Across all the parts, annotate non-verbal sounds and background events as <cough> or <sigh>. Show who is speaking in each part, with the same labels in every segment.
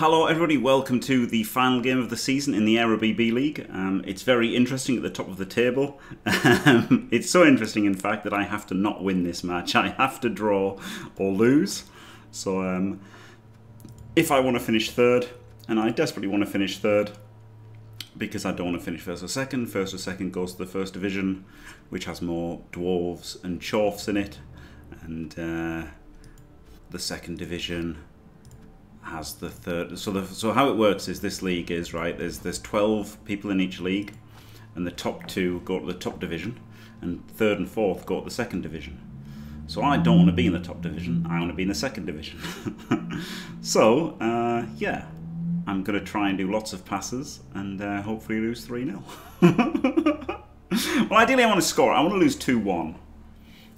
Speaker 1: Hello, everybody. Welcome to the final game of the season in the Eire BB League. Um, it's very interesting at the top of the table. Um, it's so interesting, in fact, that I have to not win this match. I have to draw or lose. So, um, if I want to finish third, and I desperately want to finish third, because I don't want to finish first or second. First or second goes to the first division, which has more dwarves and chorfs in it, and uh, the second division has the third. So the so how it works is this league is right. There's there's twelve people in each league, and the top two go to the top division, and third and fourth go to the second division. So I don't want to be in the top division. I want to be in the second division. <laughs> so uh, yeah, I'm to try and do lots of passes and uh, hopefully lose 3 0. <laughs> well, ideally, I want to score. I want to lose 2 1.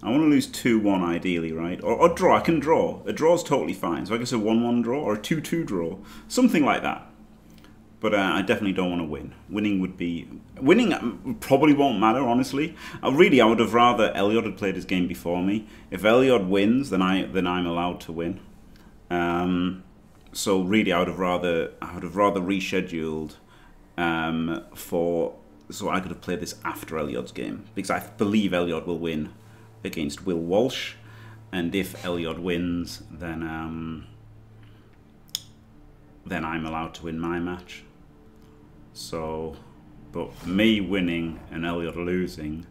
Speaker 1: I want to lose 2 1 ideally, right? Or, or draw. I can draw. A draw is totally fine. So I guess a 1 1 draw or a 2 2 draw. Something like that. But uh, I definitely don't want to win. Winning would be. Winning um, probably won't matter, honestly. Uh, really, I would have rather Elliot had played his game before me. If Elliot wins, then, I, then I'm allowed to win. Um, so really, I would have rather I would have rather rescheduled um, for so I could have played this after Elliot's game because I believe Elliot will win against Will Walsh, and if Elliot wins, then um, then I'm allowed to win my match. So, but me winning and Elliot losing.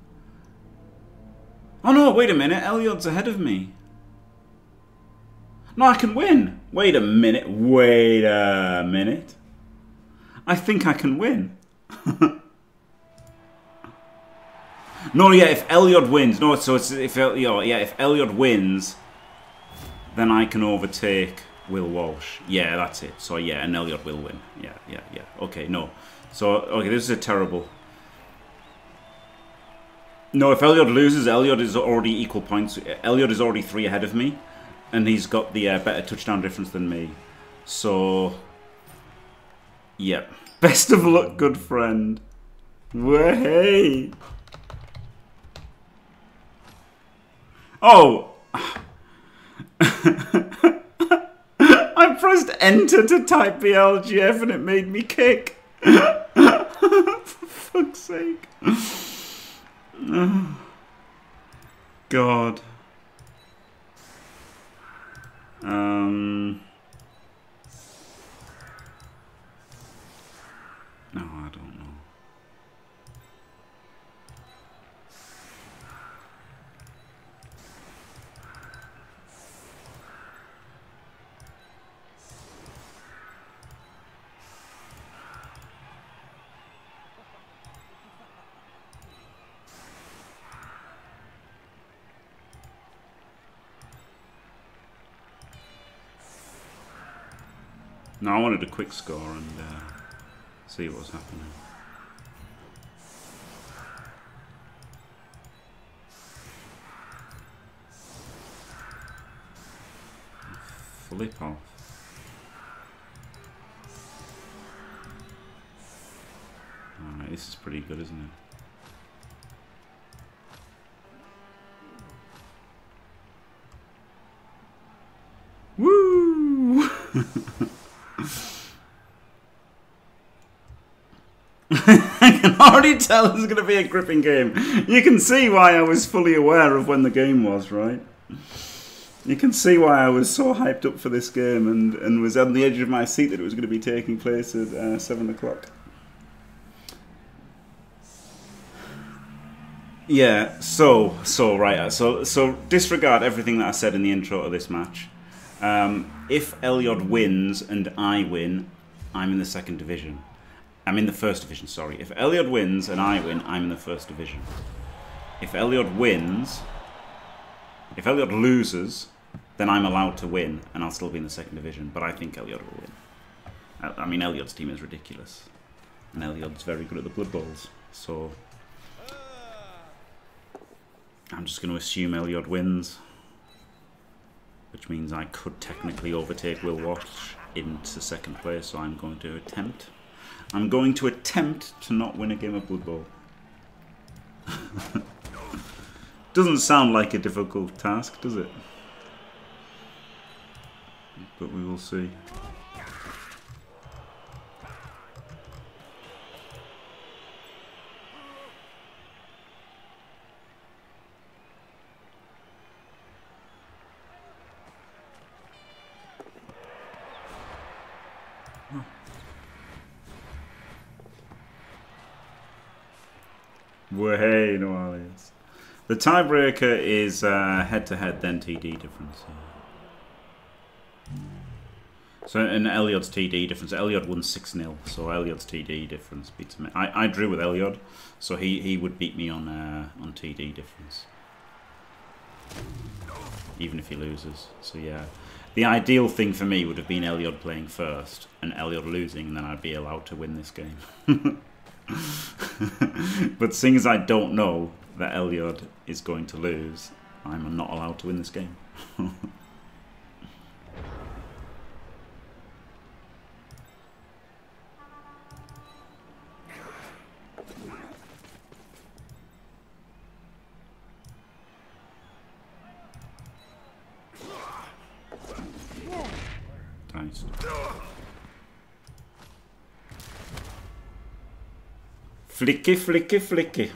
Speaker 1: Oh no! Wait a minute. Elliot's ahead of me. No, I can win. Wait a minute. Wait a minute. I think I can win. <laughs> no, yeah, if Elliot wins. No, so it's if you know, yeah, if Elliot wins, then I can overtake Will Walsh. Yeah, that's it. So yeah, and Elliot will win. Yeah, yeah, yeah. Okay, no. So okay, this is a terrible. No, if Elliot loses, Elliot is already equal points. Elliot is already three ahead of me and he's got the uh, better touchdown difference than me. So, yep. Yeah. <laughs> Best of luck, good friend. Way. Oh. <laughs> I pressed enter to type BLGF and it made me kick. <laughs> For fuck's sake. <sighs> God. Um, no, I don't know. No, I wanted a quick score and uh, see what was happening. Flip off. Alright, this is pretty good, isn't it? Woo! <laughs> <laughs> I can already tell is going to be a gripping game. You can see why I was fully aware of when the game was, right? You can see why I was so hyped up for this game and, and was on the edge of my seat that it was going to be taking place at uh, 7 o'clock. Yeah, so, so, right, uh, so, so disregard everything that I said in the intro to this match. Um, if Elliot wins and I win, I'm in the second division. I'm in the first division, sorry. If Elliot wins and I win, I'm in the first division. If Elliot wins, if Elliot loses, then I'm allowed to win and I'll still be in the second division. But I think Elliot will win. I, I mean, Elliot's team is ridiculous. And Elliot's very good at the Blood Bowls. So I'm just going to assume Elliot wins. Which means I could technically overtake Will Walsh into second place. So I'm going to attempt. I'm going to attempt to not win a game of Blood Bowl. <laughs> Doesn't sound like a difficult task, does it? But we will see. No alias. The tiebreaker is uh, head-to-head, then TD difference. So in Elyod's TD difference, Elyod won 6-0, so Elyod's TD difference beats me. I, I drew with Elyod, so he, he would beat me on uh, on TD difference. Even if he loses. So yeah. The ideal thing for me would have been Elyod playing first, and Elyod losing, and then I'd be allowed to win this game. <laughs> <laughs> but seeing as I don't know that Elyod is going to lose, I'm not allowed to win this game. <laughs> Nice. Flicky, flicky, flicky.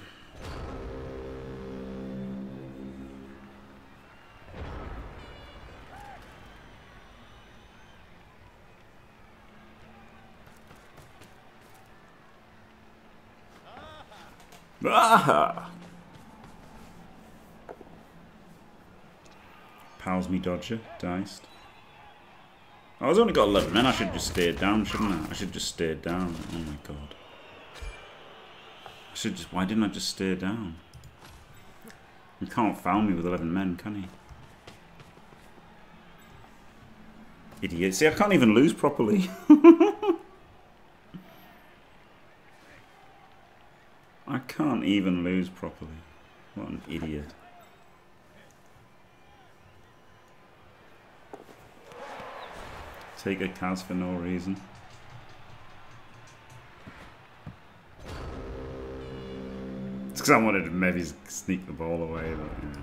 Speaker 1: Ah! Pals me dodger, diced. I was only got 11 men, I should just stayed down, shouldn't I? I should just stayed down. Oh my god. Should just, why didn't I just stay down? He can't foul me with 11 men, can he? Idiot. See, I can't even lose properly. <laughs> I can't even lose properly. What an idiot. Take a cast for no reason. Because I wanted to maybe sneak the ball away, but yeah.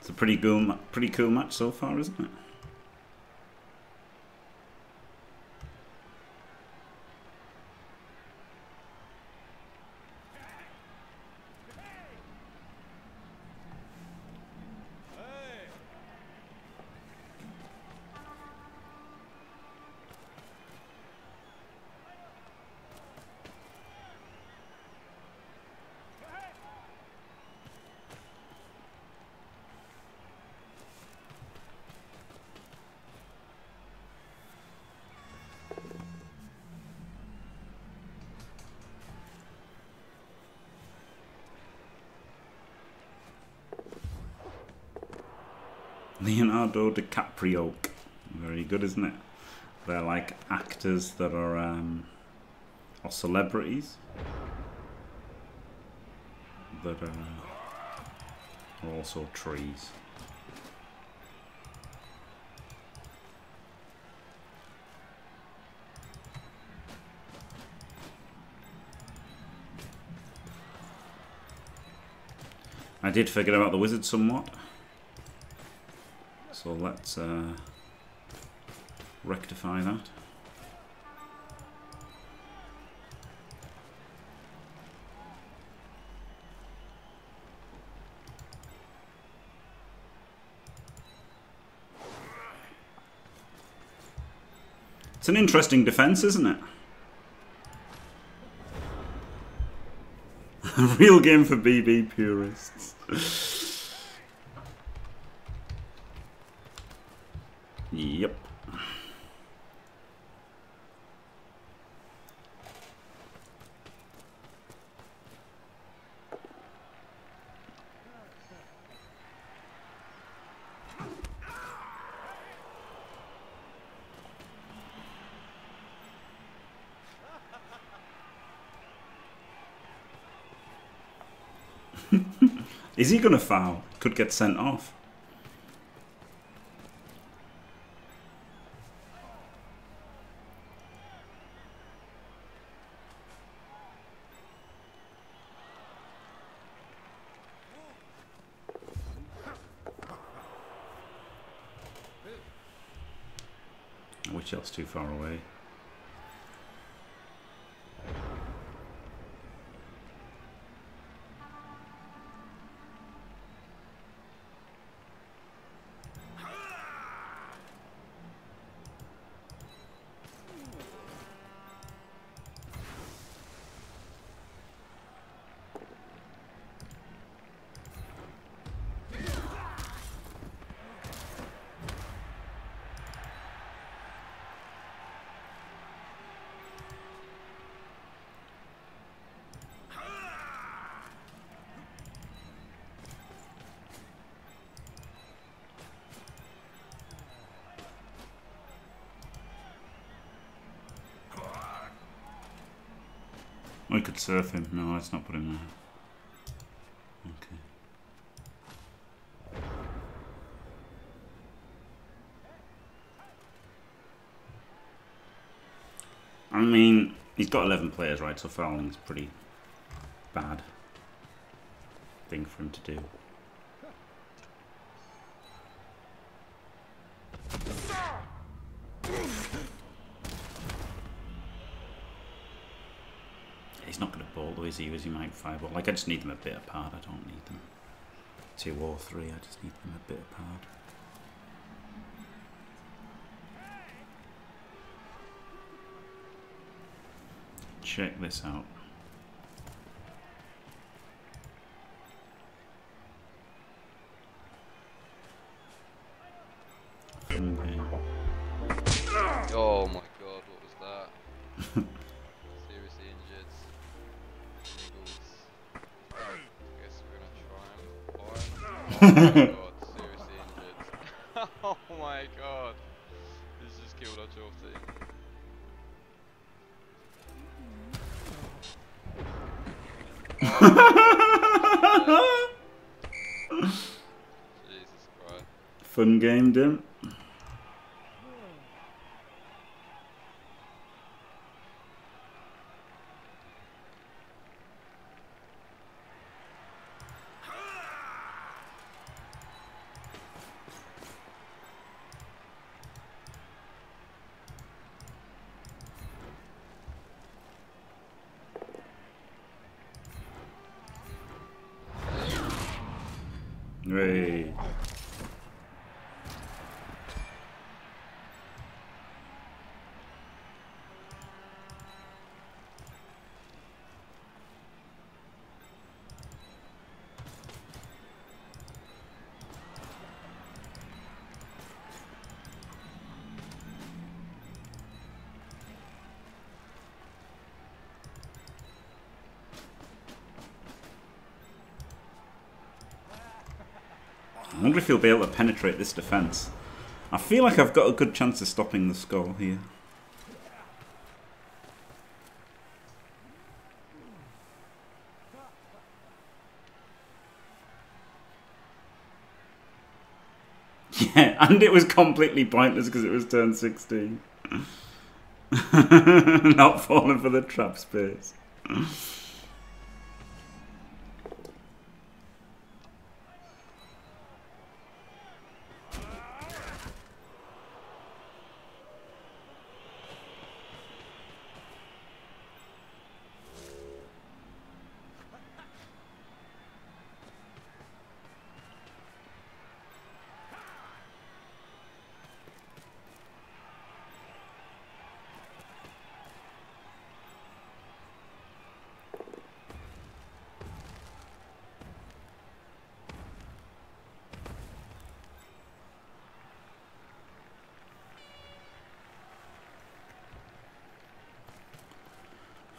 Speaker 1: It's a pretty cool, pretty cool match so far, isn't it? Leonardo DiCaprio. Very good, isn't it? They're like actors that are um, or celebrities that are, are also trees. I did forget about the wizard somewhat. So let's uh, rectify that. It's an interesting defense, isn't it? <laughs> A real game for BB purists. <laughs> Is he going to foul? Could get sent off. Witch Elf's too far away? We could surf him. No, let's not put him there. Okay. I mean, he's got 11 players, right? So fouling's pretty bad thing for him to do. He's not going to he? He might fireball. Like, I just need them a bit apart. I don't need them two or three. I just need them a bit apart. Check this out. I wonder if he'll be able to penetrate this defence. I feel like I've got a good chance of stopping the skull here. <laughs> Yeah, and it was completely pointless because it was turn 16. <laughs> Not falling for the trap space.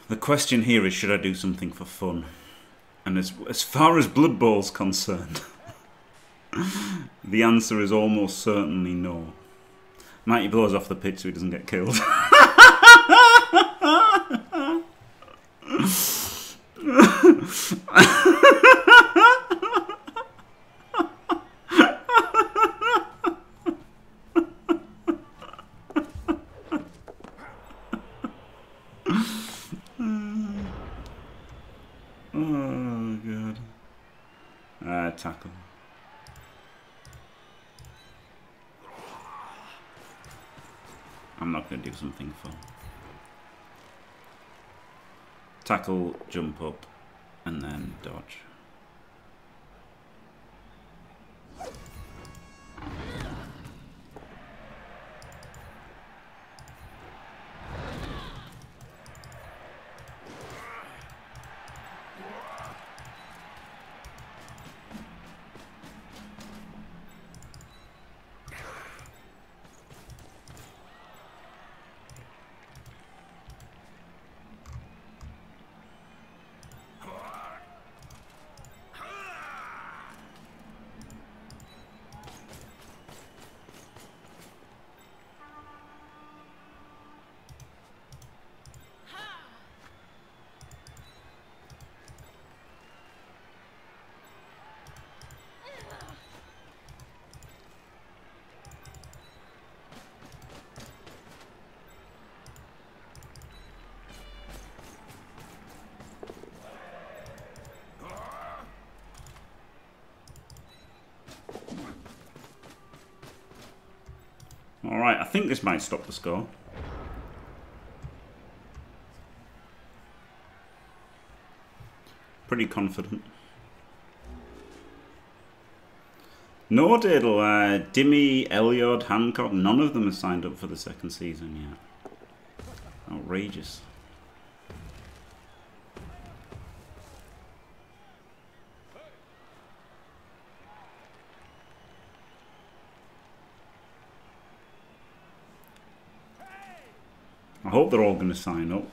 Speaker 1: The question here is should I do something for fun? And as, as far as Blood Bowl's concerned, <laughs> the answer is almost certainly no. Mighty blows off the pitch so he doesn't get killed. <laughs> oh god. Ah, tackle. I I'm not going to do something fun. Tackle, jump up, and then dodge. I think this might stop the score. Pretty confident. No, Diddle, uh, Dimmy, Elyod, Hancock, none of them have signed up for the second season yet. Outrageous. Going to sign up.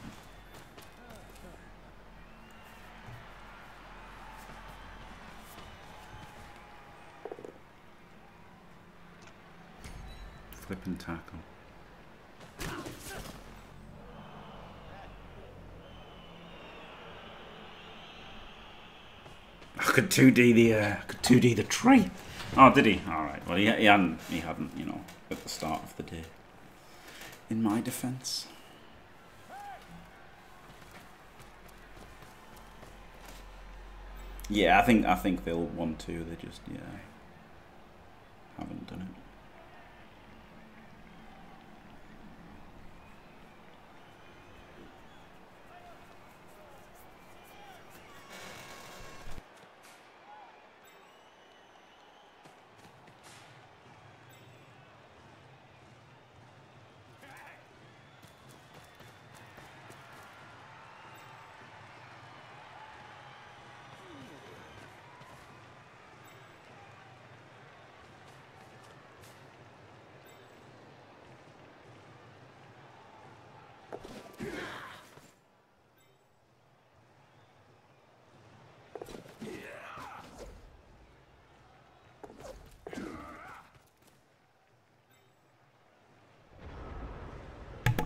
Speaker 1: Flip and tackle. I could 2D the uh, could 2D the tree. Oh, did he? All right. Well, he, he hadn't. He hadn't. You know, at the start of the day. In my defence. Yeah, I think I think they'll want to. They just yeah haven't done it.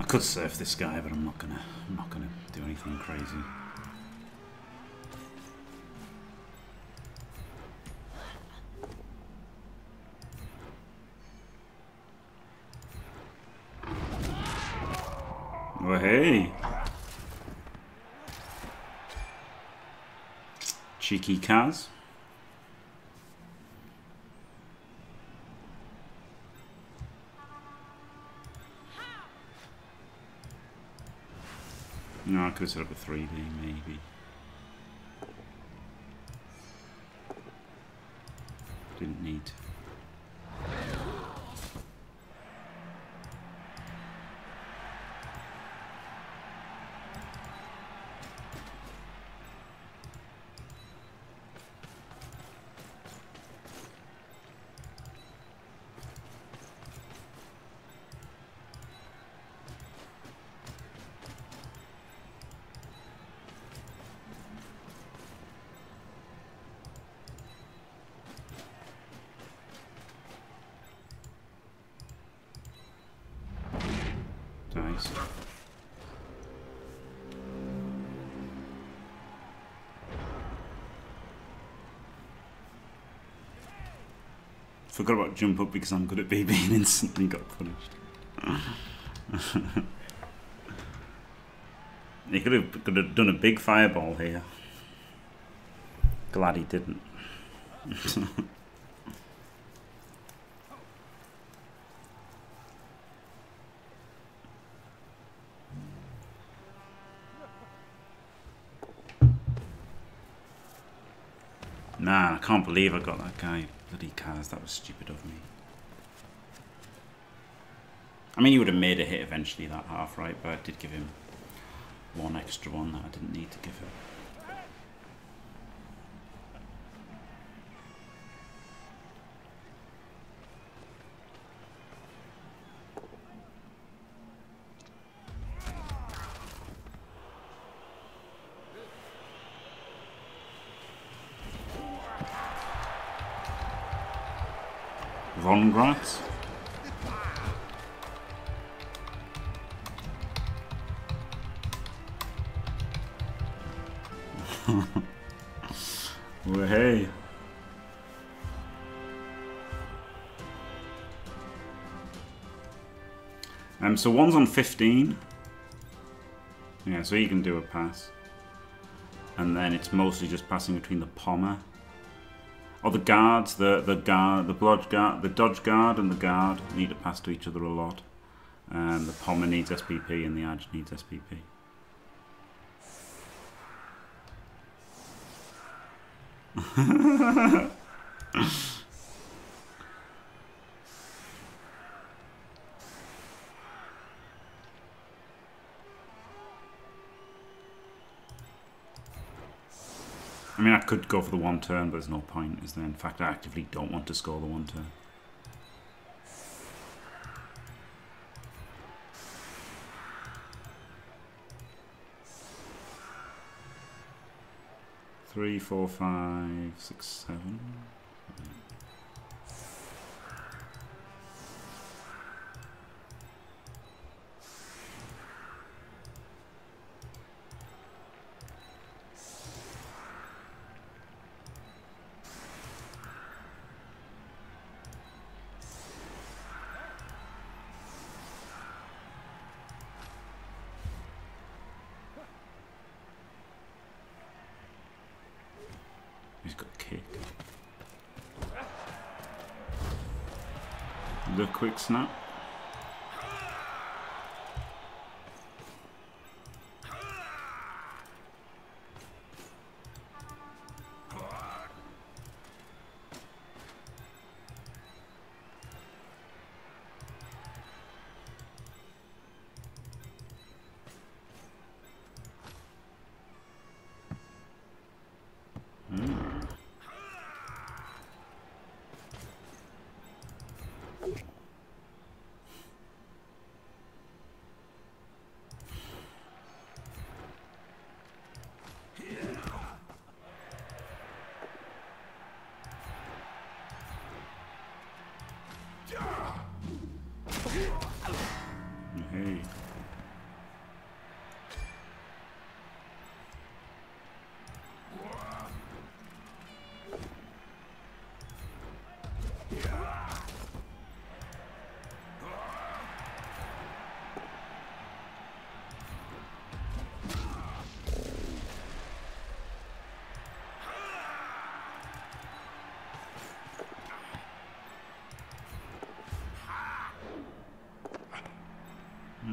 Speaker 1: Could surf this guy, but I'm not gonna. I'm not gonna do anything crazy. Oh hey! Cheeky Kaz. Could have set up a 3D maybe. Forgot about jump up because I'm good at BB and instantly got punished. <laughs> he could have, could have done a big fireball here. Glad he didn't. <laughs> nah, I can't believe I got that guy. Bloody cars, that was stupid of me. I mean, he would have made a hit eventually that half, right? But I did give him one extra one that I didn't need to give him. Von Gratz. <laughs> well, hey. Um, so one's on 15. Yeah, so he can do a pass. And then it's mostly just passing between the Pommer. Or the guards, the the guard, the dodge guard, the dodge guard and the guard need to pass to each other a lot. And the Pommer needs SPP and the Edge needs SPP. <laughs> I mean, I could go for the one turn, but there's no point, is there? In fact, I actively don't want to score the one turn. Three, four, five, six, seven.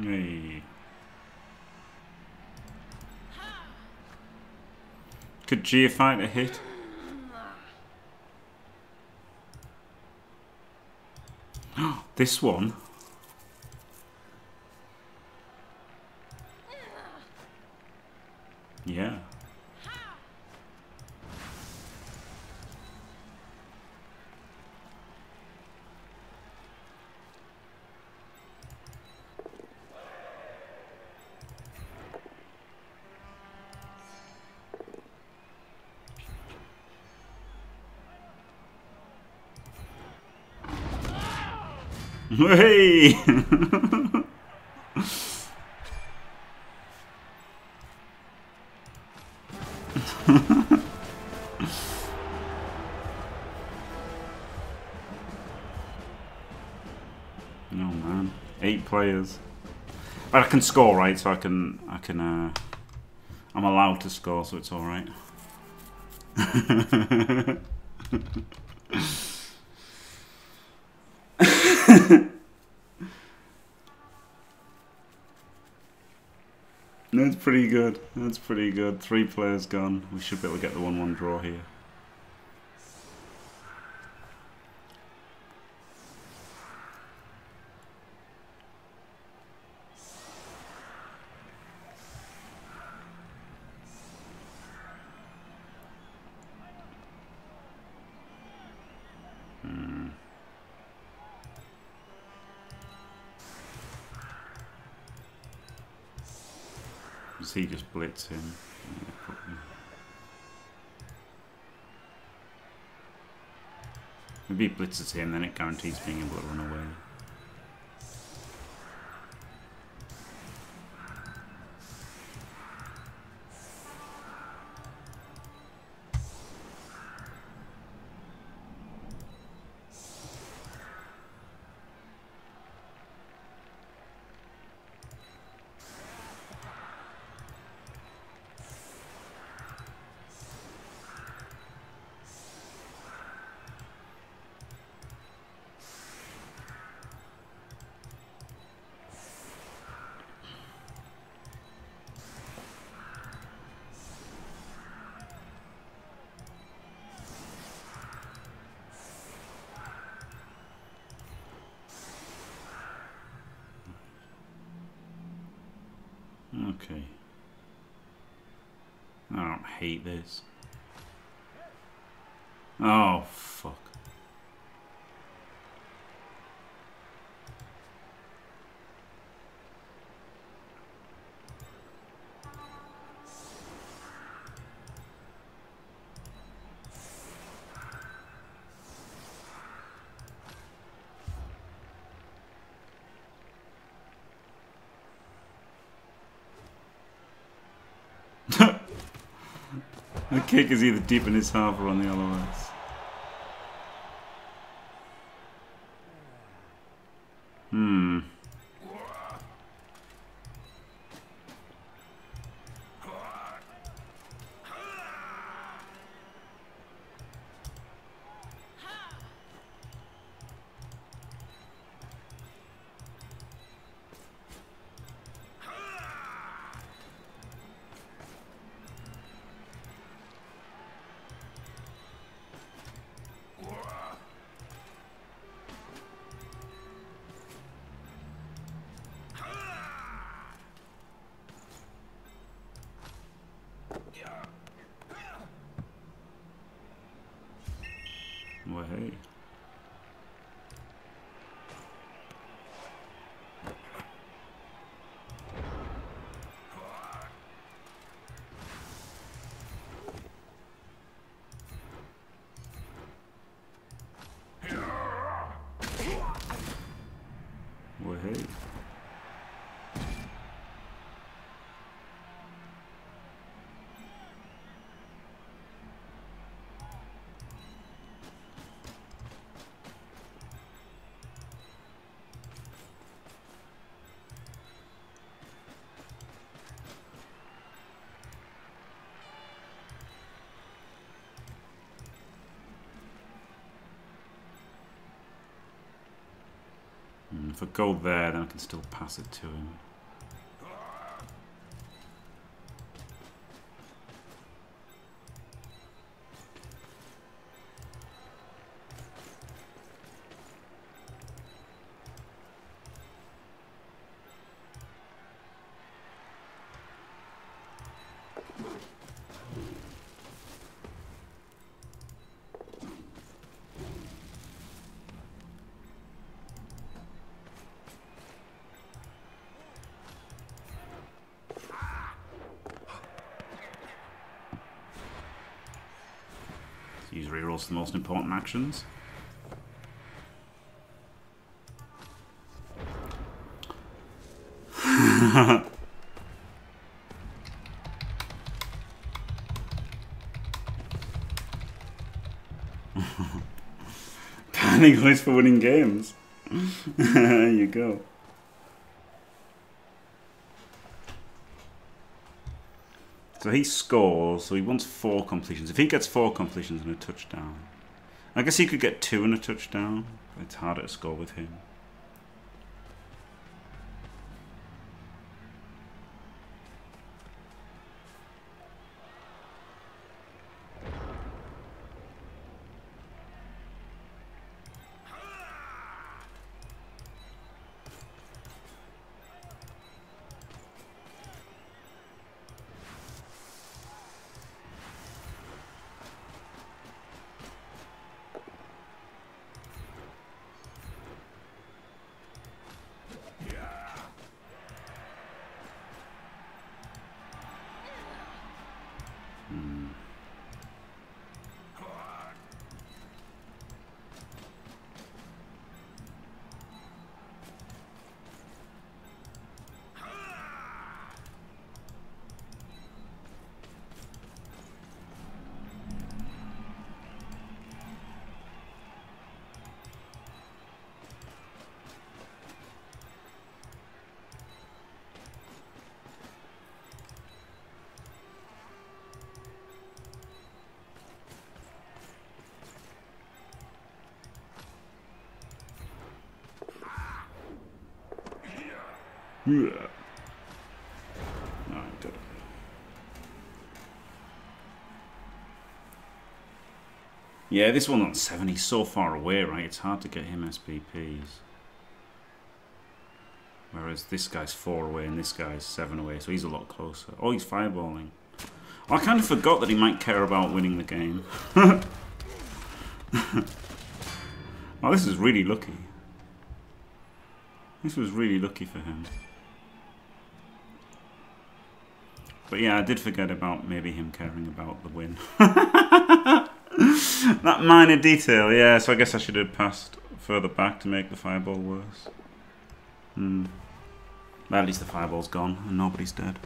Speaker 1: Hey. Could Geofighter hit? <gasps> this one? Yeah. Hey! no <laughs> man, eight players. But I can score, right? So I can, I can, uh, I'm allowed to score, so it's all right. <laughs> That's pretty good. That's pretty good. Three players gone. We should be able to get the 1-1 draw here. Does he just blitz him? Maybe he blitzes him, then it guarantees being able to run away. Okay. I don't hate this. Oh, fuck. The kick is either deep in his half or on the LOS. Hmm. Mm, If I go there, then I can still pass it to him. Use rerolls for the most important actions. <laughs> Panic list <laughs> for winning games. <laughs> there you go. So he scores, so he wants four completions. If he gets four completions and a touchdown, I guess he could get two and a touchdown. It's harder to score with him. Yeah. No, good. Yeah, this one on 7, he's so far away, right? It's hard to get him SPPs. Whereas this guy's 4 away and this guy's 7 away, so he's a lot closer. Oh, he's fireballing. I kind of forgot that he might care about winning the game. <laughs> oh, this is really lucky. This was really lucky for him. But yeah, I did forget about maybe him caring about the win. <laughs> that minor detail, yeah, so I guess I should have passed further back to make the fireball worse. Hmm. Well, at least the fireball's gone and nobody's dead.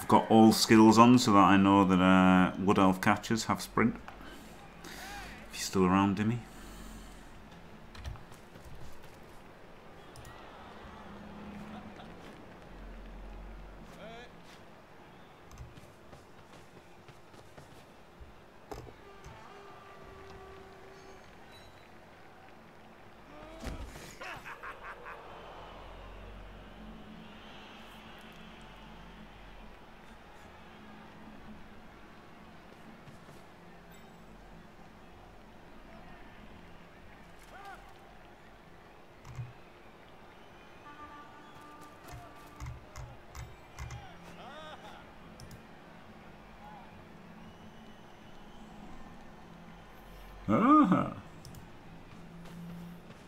Speaker 1: I've got all skills on so that I know that uh, Wood Elf catchers have sprint. If you're still around, Dimmy. Ah.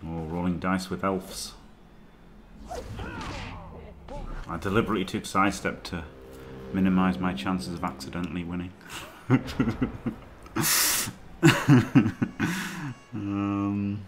Speaker 1: Oh, rolling dice with elves. I deliberately took sidestep to minimise my chances of accidentally winning. <laughs> um,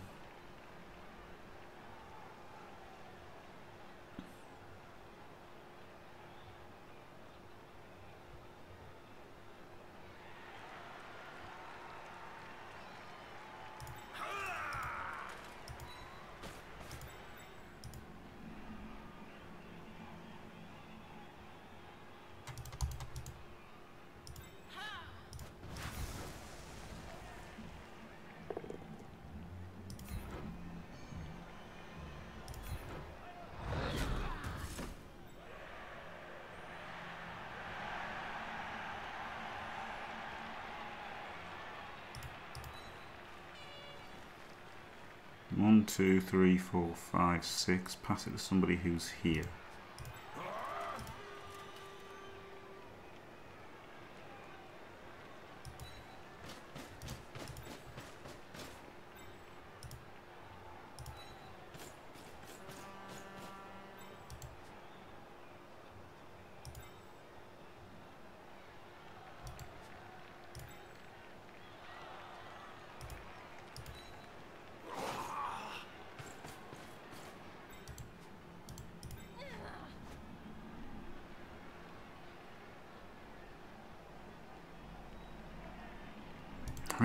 Speaker 1: One, two, three, four, five, six. Pass it to somebody who's here.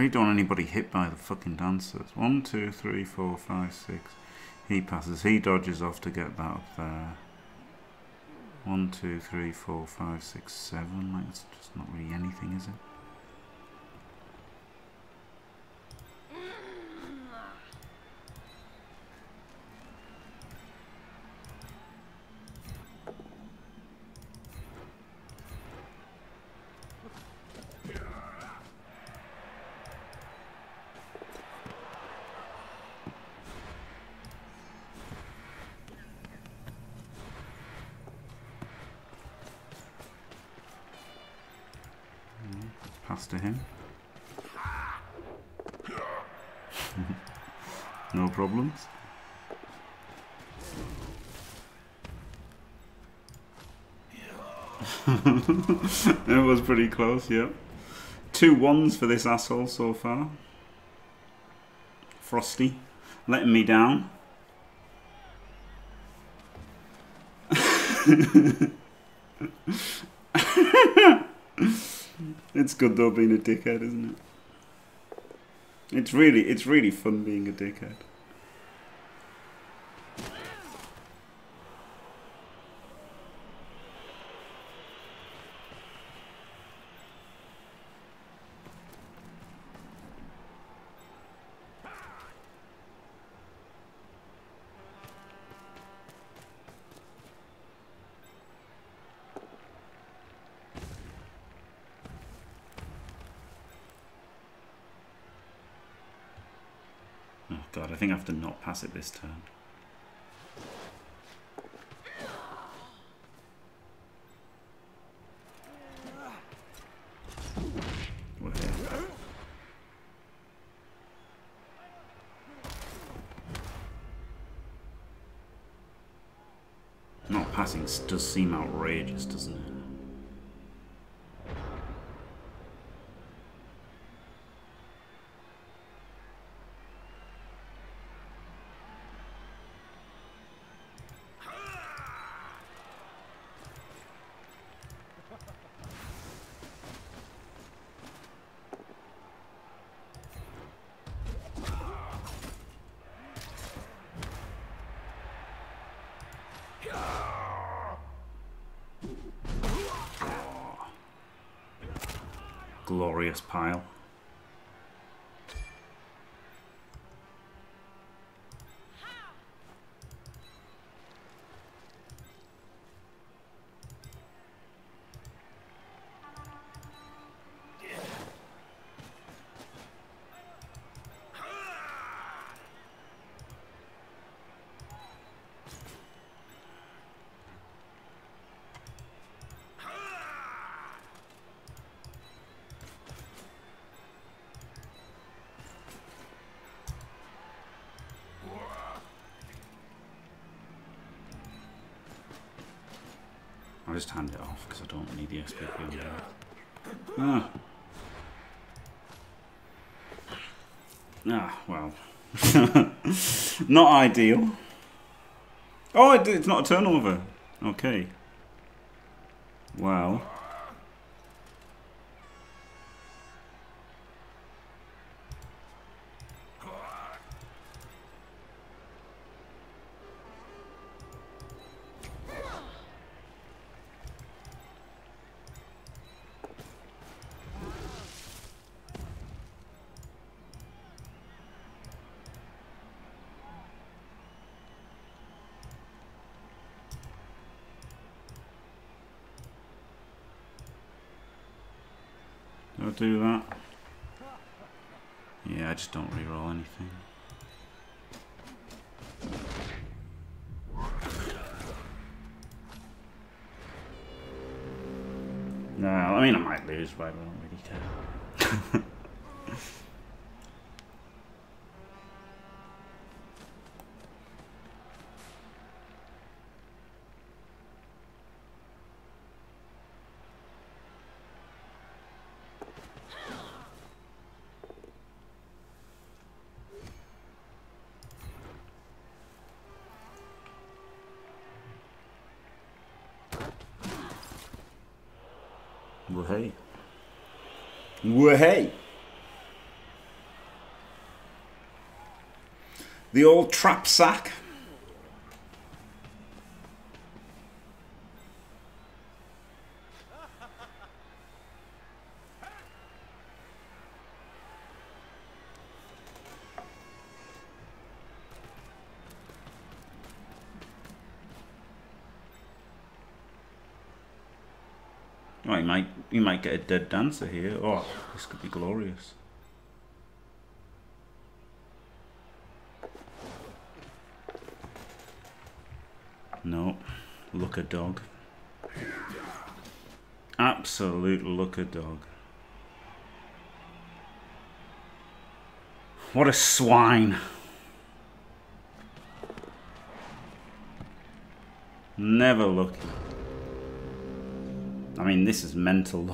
Speaker 1: Really don't want anybody hit by the fucking dancers. One, two, three, four, five, six. He passes. He dodges off to get that up there. One, two, three, four, five, six, seven. Like, it's just not really anything, is it? Pass to him. no problems. it was pretty close, yeah. Two ones for this asshole so far. Frosty, letting me down. <laughs> It's good though being a dickhead, isn't it? It's really, it's really fun being a dickhead. Oh god, I think I have to not pass it this turn. Not passing does seem outrageous, doesn't it? Glorious pile. Just hand it off because I don't need the SPP on there. Ah. Ah, well. <laughs> not ideal. Oh, it's not a turnover. Okay. Well. Do I do that? Yeah, I just don't reroll anything. No, I mean I but I don't really care. Well, hey. Well, hey. The old trap sack. Might get a dead dancer here. Oh, this could be glorious. No, look a dog. Absolute look a dog. What a swine. Never lucky. I mean, this is mental <laughs>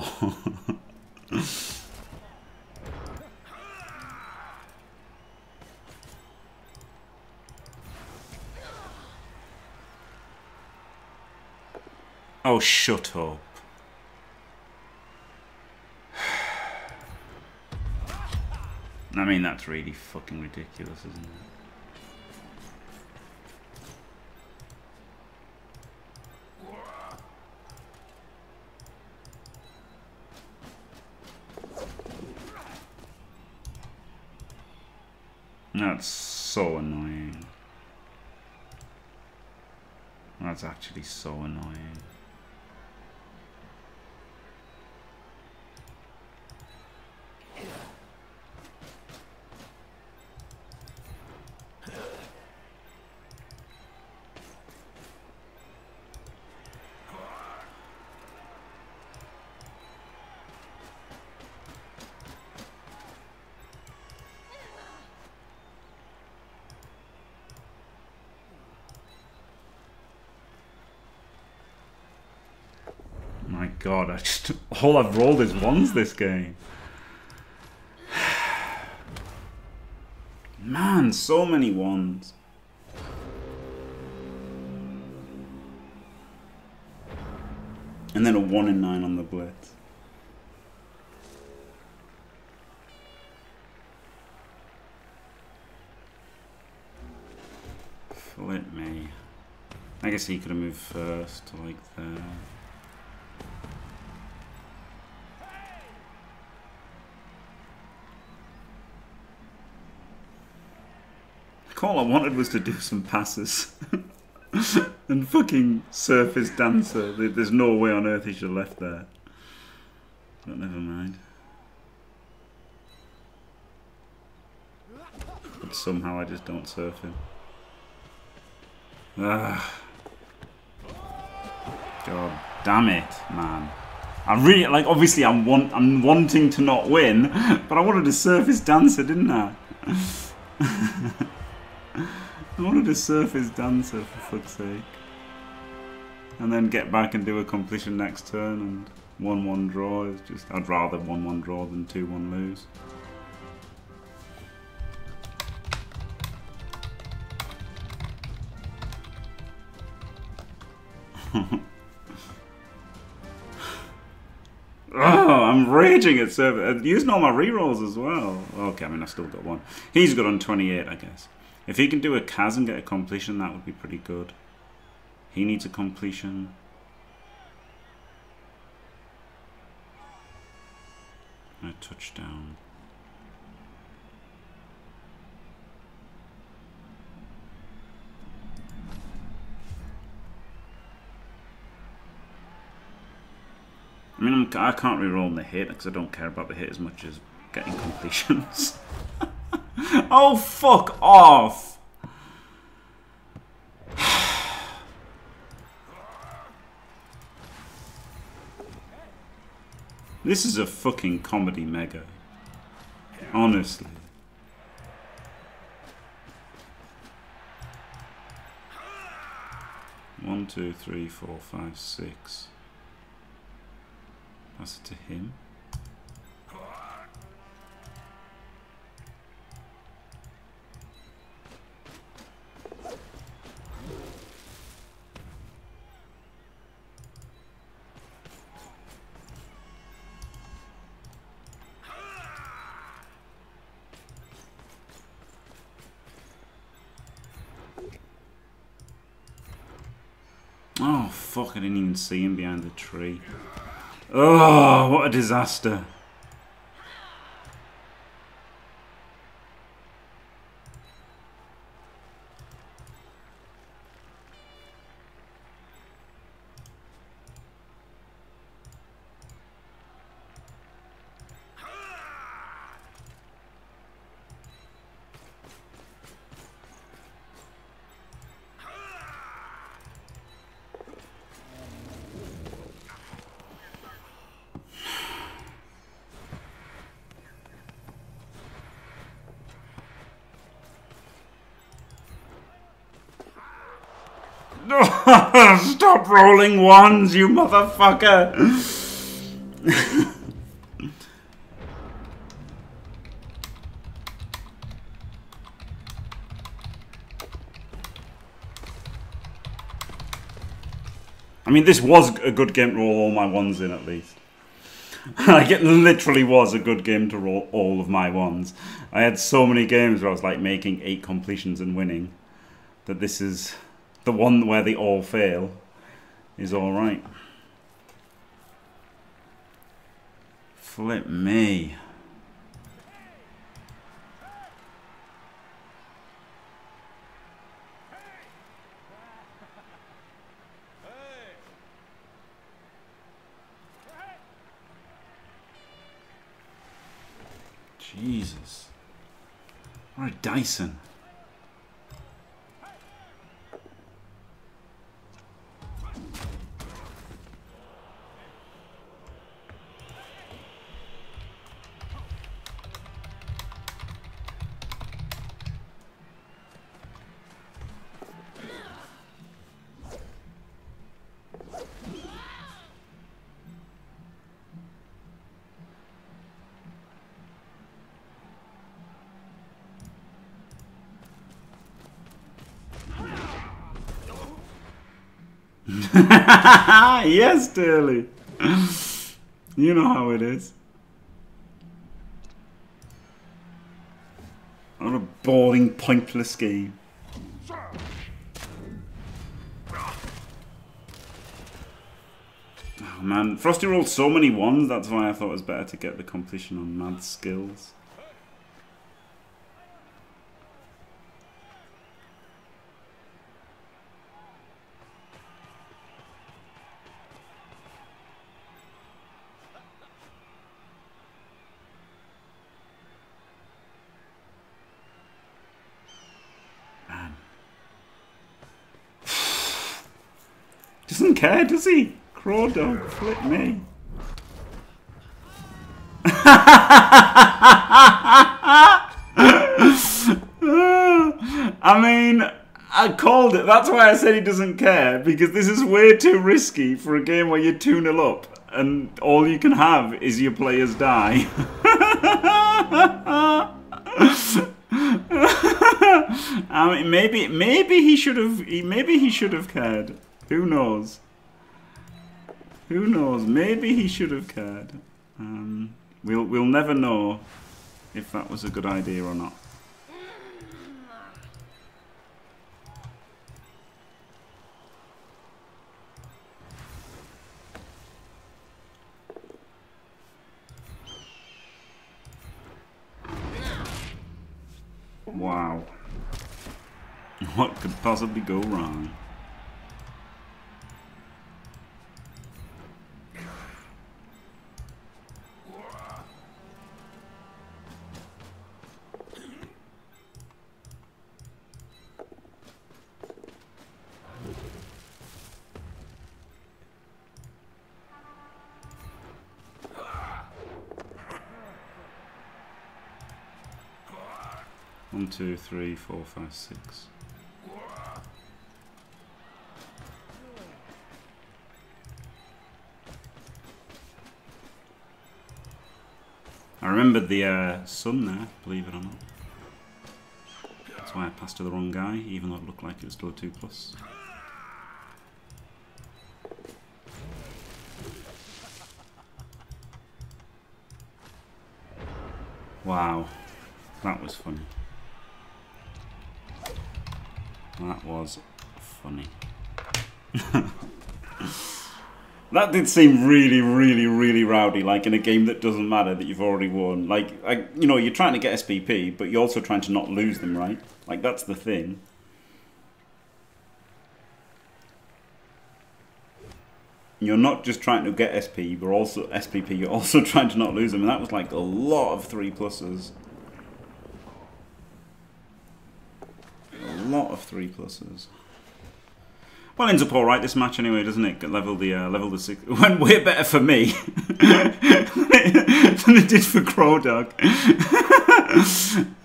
Speaker 1: oh, shut up. <sighs> I mean, that's really fucking ridiculous, isn't it? That's so annoying. That's actually so annoying. My god, I just all I've rolled is ones this game. <sighs> Man, so many ones. And then a one in nine on the blitz. Flip me. I guess he could have moved first, like there. All I wanted was to do some passes. <laughs> and fucking surface dancer. There's no way on earth he should have left there. But never mind. But somehow I just don't surf him. Ah. God damn it, man. I really like. Obviously, I'm want. I'm wanting to not win, <laughs> but I wanted a surface dancer, didn't I? <laughs> I wanted a surface dancer for fuck's sake. And then get back and do a completion next turn and 1-1 draw is just I'd rather 1-1 draw than 2-1 lose. <laughs> Oh, I'm raging at server. Using all my rerolls as well. Okay, I mean, I still got one. He's good on 28, I guess. If he can do a cas and get a completion, that would be pretty good. He needs a completion. And A touchdown. I mean, I'm, I can't re-roll the hit because I don't care about the hit as much as getting completions. <laughs> <laughs> oh, fuck off! <sighs> This is a fucking comedy mega. Honestly. One, two, three, four, five, six. Pass it to him. Oh, fuck, I didn't even see him behind the tree. Oh, what a disaster. Rolling ones, you motherfucker! I mean, this was a good game to roll all my ones in at least. <laughs> like it literally was a good game to roll all of my ones. I had so many games where I was like making eight completions and winning. That this is the one where they all fail is all right. Flip me. Jesus. What a Dyson. <laughs> yes, Daly. You know how it is. What a boring, pointless game. Oh man, Frosty rolled so many ones, that's why I thought it was better to get the completion on mad skills. Doesn't care, does he? Crowdog, flip me. <laughs> I mean, I called it. That's why I said he doesn't care, because this is way too risky for a game where you're 2 0 up and all you can have is your players die. <laughs> I mean, maybe maybe he should have maybe he should have cared. Who knows? Who knows? Maybe he should have cared. Um, we'll we'll never know if that was a good idea or not. Wow. <laughs> What could possibly go wrong? Two, three, four, five, six. I remembered the uh, sun there, believe it or not. That's why I passed to the wrong guy, even though it looked like it was still a 2 plus. Wow, that was funny. That was funny. That did seem really, really, really rowdy, like in a game that doesn't matter that you've already won. Like, I, you know, you're trying to get SPP, but you're also trying to not lose them, right? Like, that's the thing. You're not just trying to get SP, but also SPP. You're also <laughs> trying to not lose them, and that was like a lot of three pluses. A lot of three pluses. Well, ends up all right this match anyway, doesn't it? Level the uh, level the six. <laughs> Went way better for me <laughs> than it did for Crowdog.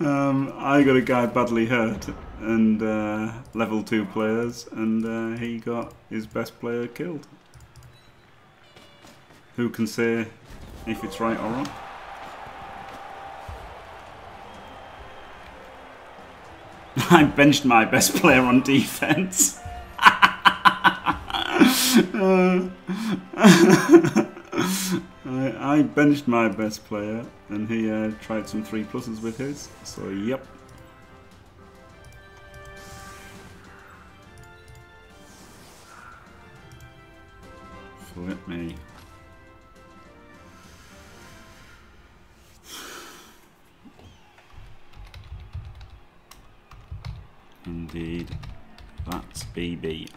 Speaker 1: <laughs> um, I got a guy badly hurt and uh, level two players, and uh, he got his best player killed. Who can say if it's right or wrong? I benched my best player on defense. <laughs> I, I benched my best player, and he uh, tried some three pluses with his. So yep. Flip me. Indeed. That's BB.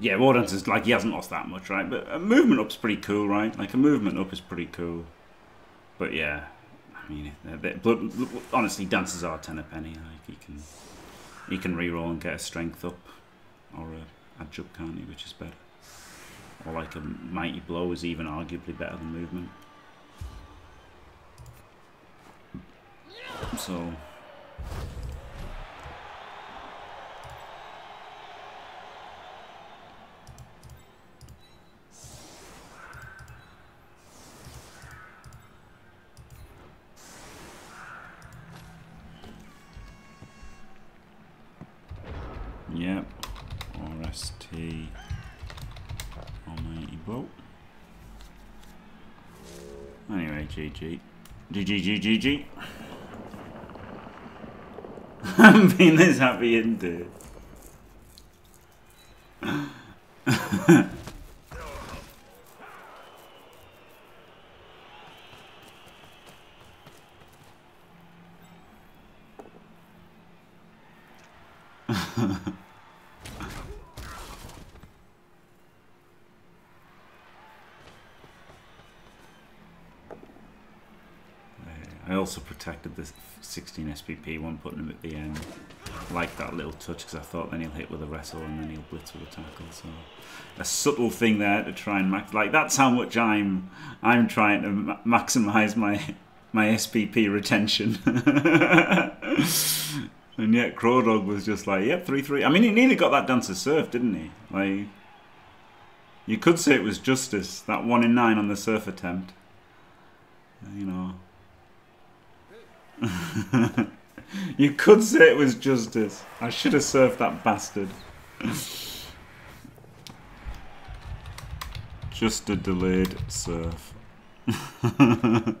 Speaker 1: Yeah, Wardens is like he hasn't lost that much, right? But a movement up's pretty cool, right? Like a movement up is pretty cool. But yeah, I mean, they, but honestly, dances are ten a penny. Like he can, he can re-roll and get a strength up, or a edge up, can't he? Which is better. Or like a mighty blow is even arguably better than movement. So Yep. RST Almighty Boat. Anyway, GG. GG, GG, I'm being this happy into I <laughs> also protected the 16 SPP one, putting him at the end. like that little touch because I thought then he'll hit with a wrestle and then he'll blitz with a tackle. So a subtle thing there to try and max. Like that's how much I'm I'm trying to ma maximize my my SPP retention. <laughs> and yet Crowdog was just like, yep, three three. I mean, he nearly got that dancer surf, didn't he? Like you could say it was justice that one in nine on the surf attempt. You know. <laughs> you could say it was justice. I should have served that bastard. Just a delayed surf. <laughs>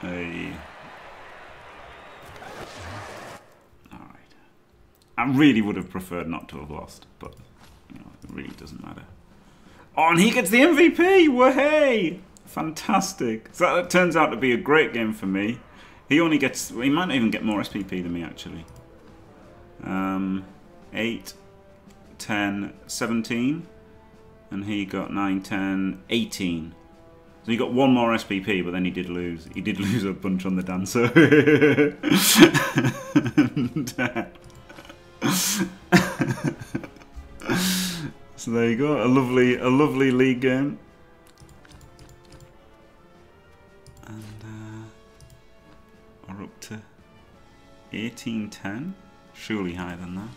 Speaker 1: hey. I really would have preferred not to have lost, but you know, it really doesn't matter. Oh, and he gets the MVP! Wahey! Fantastic. So that turns out to be a great game for me. He only gets, he might even get more SPP than me actually. Um, 8, 10, 17. And he got 9, 10, 18. So he got one more SPP, but then he did lose. He did <laughs> lose a bunch on the dancer. <laughs> and, uh, <laughs> so there you go, a lovely, a lovely league game. And uh, we're up to 1810, surely higher than that.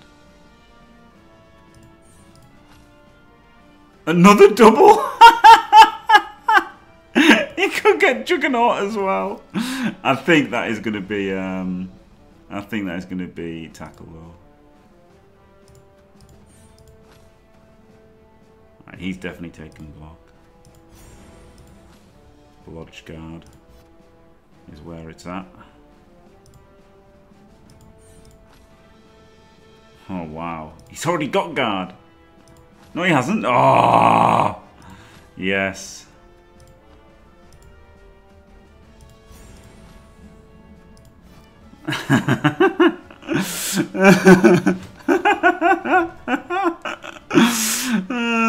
Speaker 1: Another double? <laughs> he could get Juggernaut as well. I think that is going to be, um, I think that is going to be tackle though. Right, he's definitely taking block. Blodge guard is where it's at. Oh wow, he's already got guard. No, he hasn't. Oh, yes. <laughs>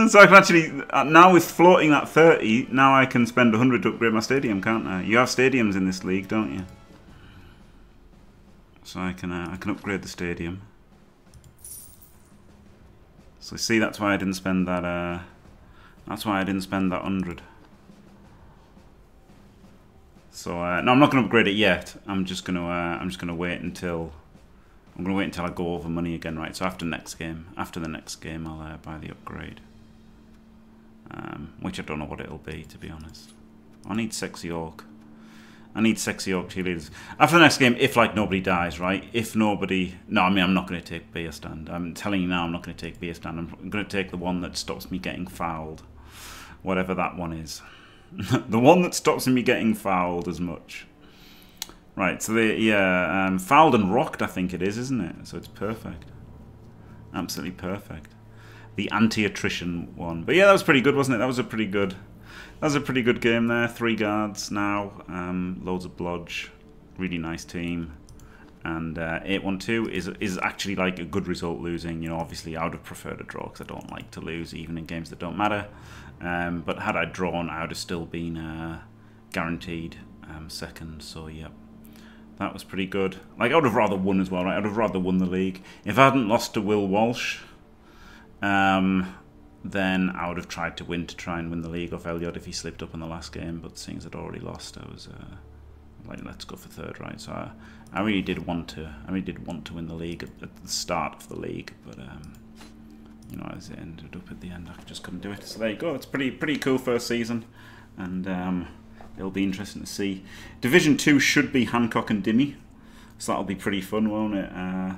Speaker 1: so I can actually uh, now with floating that 30 now I can spend 100 to upgrade my stadium can't I? You have stadiums in this league don't you? So I can uh, I can upgrade the stadium. So see that's why I didn't spend that uh, that's why I didn't spend that 100 so uh, no I'm not going to upgrade it yet. I'm just going to uh, I'm just going to wait until I'm going to wait until I go over money again, right? So after next game, after the next game, I'll uh, buy the upgrade. Um, which I don't know what it'll be, to be honest. I need Sexy Orc. I need sexy Orc cheerleaders. After the next game, if like nobody dies, right? If nobody, no, I mean I'm not going to take beer stand. I'm telling you now, I'm not going to take beer stand. I'm going to take the one that stops me getting fouled, whatever that one is. <laughs> the one that stops me getting fouled as much. Right, so the yeah, um, fouled and rocked, I think it is, isn't it? So it's perfect, absolutely perfect. The anti-attrition one, but yeah, that was pretty good, wasn't it? That was a pretty good that was a pretty good game there. Three guards now, um, loads of blodge, really nice team. And uh, 8-1-2 is is actually like a good result losing. You know, obviously I would have preferred a draw because I don't like to lose even in games that don't matter. Um, but had I drawn, I would have still been uh, guaranteed um, second. So yeah, that was pretty good. Like I would have rather won as well. Right? I would have rather won the league if I hadn't lost to Will Walsh. Um, then I would have tried to win to try and win the league off Elliot if he slipped up in the last game. But seeing as I'd already lost, I was uh, like, let's go for third, right? So I, I really did want to, I really did want to win the league at, at the start of the league, but um, you know, as it ended up at the end, I just couldn't do it. So there you go. It's pretty, pretty cool first season, and um, it'll be interesting to see. Division two should be Hancock and Dimmy, so that'll be pretty fun, won't it? Uh,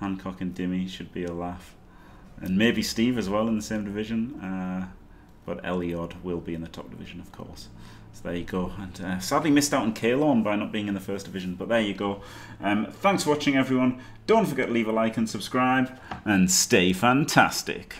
Speaker 1: Hancock and Dimmy should be a laugh and maybe Steve as well in the same division. Uh, but Elliot will be in the top division, of course. So there you go. And uh, sadly missed out on Kalon by not being in the first division, but there you go. Um, thanks for watching, everyone. Don't forget to leave a like and subscribe, and stay fantastic.